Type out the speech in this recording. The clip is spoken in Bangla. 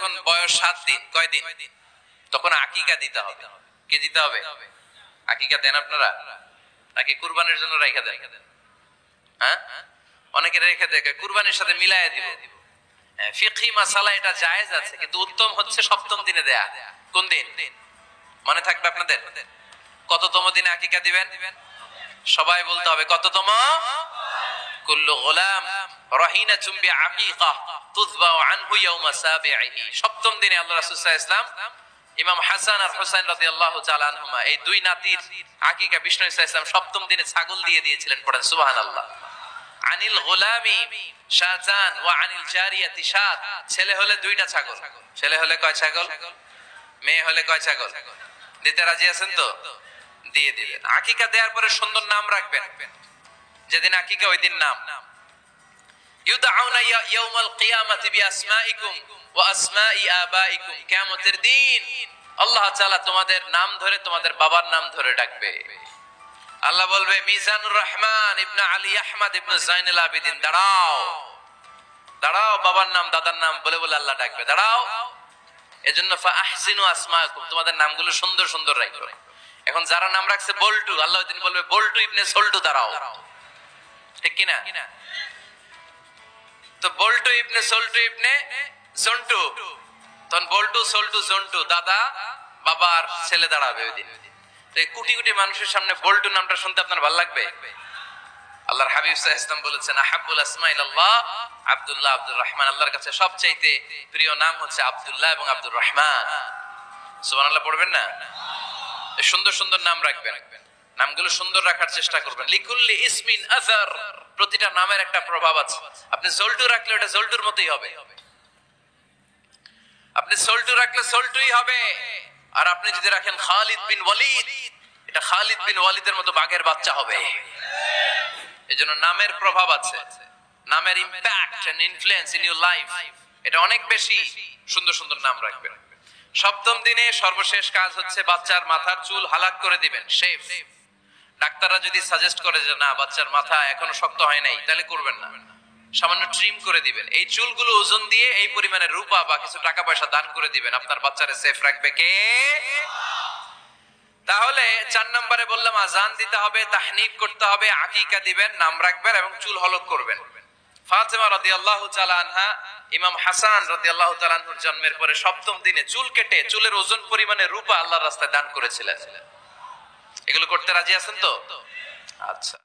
যখন বয়স সাত দিন কয়দিন তখন আকিকা দিতে হবে। কে দিতে হবে? আকিকা দেন আপনারা? নাকি কুরবানির জন্য রেখে দেন? হ্যাঁ? অনেকে রেখে দেখে কুরবানির সাথে মিলায় দিব। ফিকহি মাসালা এটা জায়েজ আছে, কিন্তু উত্তম হচ্ছে সপ্তম দিনে দেয়া। কোন দিন? মনে থাকবে আপনাদের? কততম দিনে আকিকা দিবেন? সবাই বলতে হবে কততম? কুল্লু গোলাম। চুম্বি আকিকা তুজবাউ আনহু ইয়াউমা সাবিহি সপ্তম দিনে আল্লাহ রাসূল সাল্লাল্লাহু আলাইহি ওয়াসাল্লাম ইমাম হাসান আর রাদিয়াল্লাহু তাআলা আনহুমা এই দুই নাতির আকিকা বিষ্ণু সপ্তম দিনে ছাগল দিয়ে দিয়েছিলেন পড়েন, সুবহানাল্লাহ। আনিল গোলামি ওয়া আনিল জারিয়াতি ছেলে হলে দুইটা ছাগল। ছেলে হলে কয় ছাগল? মেয়ে হলে কয় ছাগল? দিতে রাজি আছেন তো? দিয়ে দিবেন আকিকা দেওয়ার পরে সুন্দর নাম রাখবেন। যেদিন আকিকা ওই দিন নাম। ইউদাউনা ইয়া- ইয়াউমাল কিয়ামাতি বিআসমাইকুম ওয়া আসমাই আবাইকুম কিয়ামতের দিন আল্লাহ তাআলা তোমাদের নাম ধরে তোমাদের বাবার নাম ধরে ডাকবে। আল্লাহ বলবে, মিজানুর রহমান ইবনে আলী আহমদ ইবনে জাইনুল আবিদিন, দাঁড়াও। দাঁড়াও, বাবার নাম, দাদার নাম বলে বলে আল্লাহ ডাকবে। দাঁড়াও। এজন্য ফাহসিনু আসমাকুম তোমাদের নামগুলো সুন্দর সুন্দর রাখো এখন যারা নাম রাখছে, বল্টু, আল্লাহ দিন বলবে, বল্টু ইবনে সল্টু, দাঁড়াও। ঠিক কি না তো বল্টু ইবনে সল্টু ইবনে জন্টু। তখন বল্টু, সল্টু, জন্টু, দাদা, বাবার ছেলে দাঁড়াবে ওই দিন। কোটি কোটি মানুষের সামনে বল্টু নামটা শুনতে আপনার ভালো লাগবে? আল্লাহর হাবিব সাহ ইসলাম বলেছেন আহাবুল আসমাইল আল্লাহ আব্দুল্লাহ আব্দুর রহমান। আল্লাহর কাছে সবচাইতে প্রিয় নাম হচ্ছে আব্দুল্লাহ এবং আব্দুর রহমান। সুবহানাল্লাহ, পড়বেন না? সুন্দর সুন্দর নাম রাখবেন। নামগুলো সুন্দর রাখার চেষ্টা করবেন। লিকুল্লি ইসমিন আজার প্রতিটা নামের একটা প্রভাব আছে। আপনি জল্টু রাখলে ওটা জল্টুর মতোই হবে। আপনি সল্টু রাখলে সল্টুই হবে। আর আপনি যদি রাখেন খালিদ বিন ওয়ালিদ, এটা খালিদ বিন ওয়ালিদের মতো বাঘের বাচ্চা হবে। এজন্য নামের প্রভাব আছে। নামের impact and influence in your life এটা অনেক বেশি। সুন্দর সুন্দর নাম রাখবেন। সপ্তম দিনে সর্বশেষ কাজ হচ্ছে বাচ্চার মাথার চুল হালাক করে দিবেন। শেফ। ডাক্তাররা যদি সাজেস্ট করে যে, না, বাচ্চার মাথা এখনও শক্ত হয় নাই, তাহলে করবেন না। সামান্য ট্রিম করে দিবেন। এই চুলগুলো ওজন দিয়ে এই পরিমাণে রূপা বা কিছু টাকা পয়সা দান করে দিবেন। আপনার বাচ্চারে সেফ রাখবে কে? তাহলে চার নম্বরে বললাম আজান দিতে হবে তাহনিফ করতে হবে, আকিকা দিবেন, নাম রাখবেন এবং চুল হলক করবেন। ফাতেমা রাদিয়াল্লাহু তাআলা আনহা, ইমাম হাসান রাদিয়াল্লাহু তাআলা আনহুর জন্মের পরে সপ্তম দিনে চুল কেটে চুলের ওজন পরিমাণে রূপা আল্লাহর রাস্তায় দান করেছিলেন। এগুলো করতে রাজি আছেন তো? আচ্ছা।